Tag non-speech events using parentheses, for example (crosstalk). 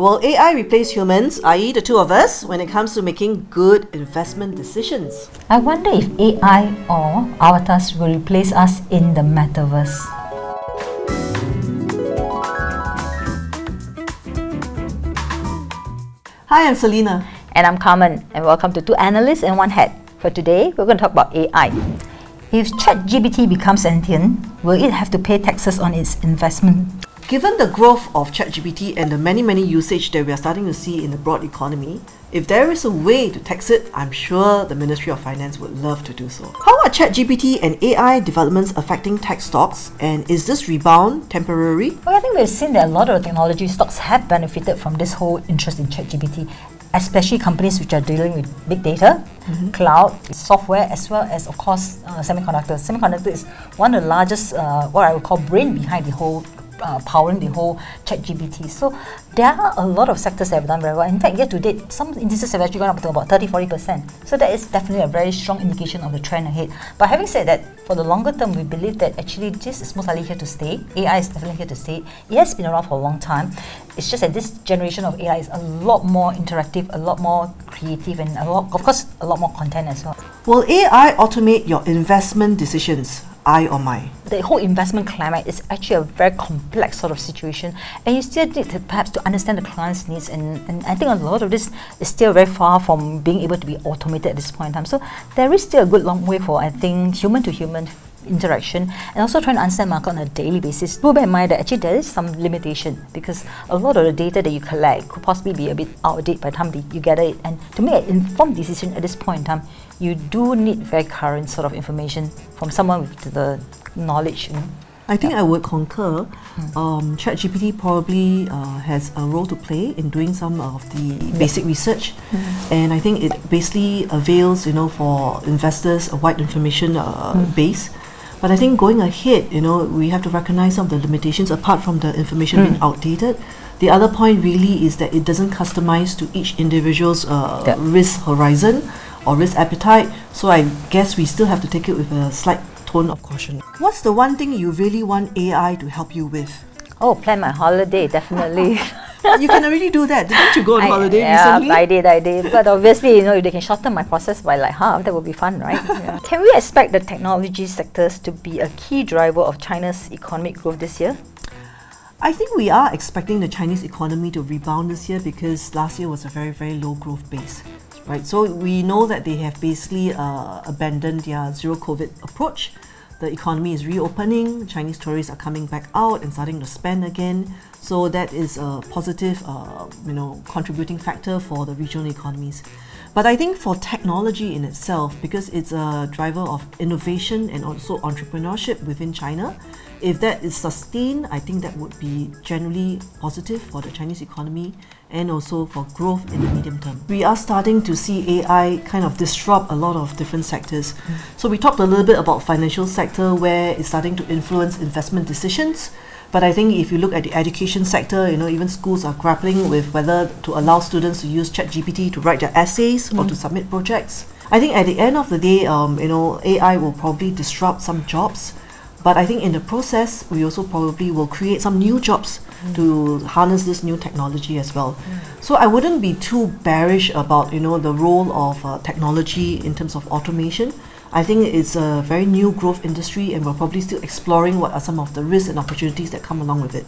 Will AI replace humans, i.e., the two of us, when it comes to making good investment decisions? I wonder if AI or avatars will replace us in the metaverse. Hi, I'm Selena. And I'm Carmen, and welcome to Two Analysts and One Hat. For today, we're going to talk about AI. If ChatGPT becomes sentient, will it have to pay taxes on its investment? Given the growth of ChatGPT and the many, many usage that we are starting to see in the broad economy, if there is a way to tax it, I'm sure the Ministry of Finance would love to do so. How are ChatGPT and AI developments affecting tech stocks, and is this rebound temporary? Well, I think we've seen that a lot of technology stocks have benefited from this whole interest in ChatGPT, especially companies which are dealing with big data, mm-hmm. cloud, software, as well as, of course, uh, semiconductors. Semiconductor is one of the largest, uh, what I would call brain behind the whole uh, powering the whole chat ChatGPT. So there are a lot of sectors that have done very well. In fact, year to date, some indices have actually gone up to about 30 40%. So that is definitely a very strong indication of the trend ahead. But having said that, for the longer term, we believe that actually this is most likely here to stay. AI is definitely here to stay. It has been around for a long time. It's just that this generation of AI is a lot more interactive, a lot more creative, and a lot, of course, a lot more content as well. Will AI automate your investment decisions? I or? The whole investment climate is actually a very complex sort of situation, and you still need to perhaps to understand the client's needs. And, and I think a lot of this is still very far from being able to be automated at this point in time. So there is still a good long way for I think human to human interaction and also trying to understand market on a daily basis. Do bear in mind that actually there is some limitation because a lot of the data that you collect could possibly be a bit outdated by the time you gather it. And to make an informed decision at this point in time, you do need very current sort of information from someone with the knowledge. You know? I think I would concur. Mm. Um, ChatGPT probably uh, has a role to play in doing some of the basic research, mm. and I think it basically avails, you know, for investors a wide information uh, mm. base but I think going ahead, you know, we have to recognize some of the limitations apart from the information mm. being outdated. The other point really is that it doesn't customize to each individual's uh, yeah. risk horizon or risk appetite. So I guess we still have to take it with a slight tone of caution. What's the one thing you really want AI to help you with? Oh, plan my holiday, definitely. (laughs) you can already do that. Didn't you go on I, holiday yeah, recently? I did, I did. But obviously, you know, if they can shorten my process by like half, that would be fun, right? (laughs) Yeah. Can we expect the technology sectors to be a key driver of China's economic growth this year? I think we are expecting the Chinese economy to rebound this year because last year was a very, very low growth base. Right, so we know that they have basically uh, abandoned their zero COVID approach the economy is reopening, Chinese tourists are coming back out and starting to spend again. So that is a positive, uh, you know, contributing factor for the regional economies. But I think for technology in itself, because it's a driver of innovation and also entrepreneurship within China, if that is sustained, I think that would be generally positive for the Chinese economy and also for growth in the medium term. We are starting to see AI kind of disrupt a lot of different sectors. Mm. So we talked a little bit about financial sector where it's starting to influence investment decisions. But I think if you look at the education sector, you know, even schools are grappling with whether to allow students to use ChatGPT to write their essays mm. or to submit projects. I think at the end of the day, um, you know, AI will probably disrupt some jobs, but I think in the process, we also probably will create some new jobs mm. to harness this new technology as well. Mm. So I wouldn't be too bearish about you know the role of uh, technology in terms of automation. I think it's a very new growth industry and we're probably still exploring what are some of the risks and opportunities that come along with it.